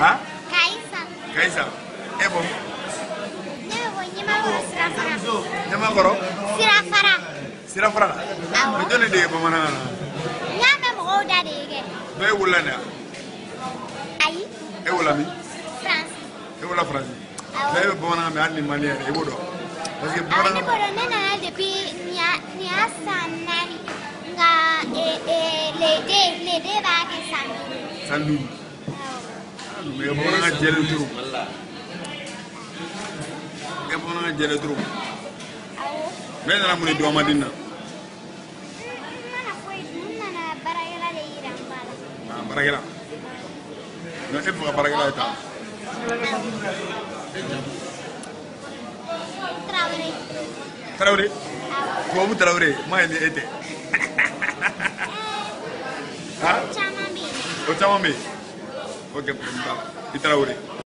ah Kaisa. Kaisa e bom Ne bɛ bɔ Ɲɛmakɔrɔ Sirafara. Ɲamakɔrɔ Sirafara. sira fara la Awɔ. o jɔnni de ye bamanankan na N y'a mɛn mɔgɔw da de ye kɛ. bɛɛ ye wolola nin ya Ayi. e wolola min France. e wolola faransi Awɔ. bɛɛ bɛ bamanankan mɛn hali ni mali yɛrɛ i b'o dɔn parce que bamanankan bolo ne nana depuis nin y'a nin y'a san naani nka ee ee lede lede b'a kɛ san duuru. San duuru Awɔ. mɛ bamanankan jɛlen turu bamanankan jɛlen turu Awɔ. bɛɛ nana mun de dɔn man di na N mana foyi dun n nana baarakɛla de yira n ba la. a baarakɛla mɛ fɛ ka baarakɛla ye tan Tarawele. tarawele Awɔ. tubabu tarawele maa ye ni e tɛ ha Caman bɛ yen. o caman bɛ yen Porque preguntaba. Y.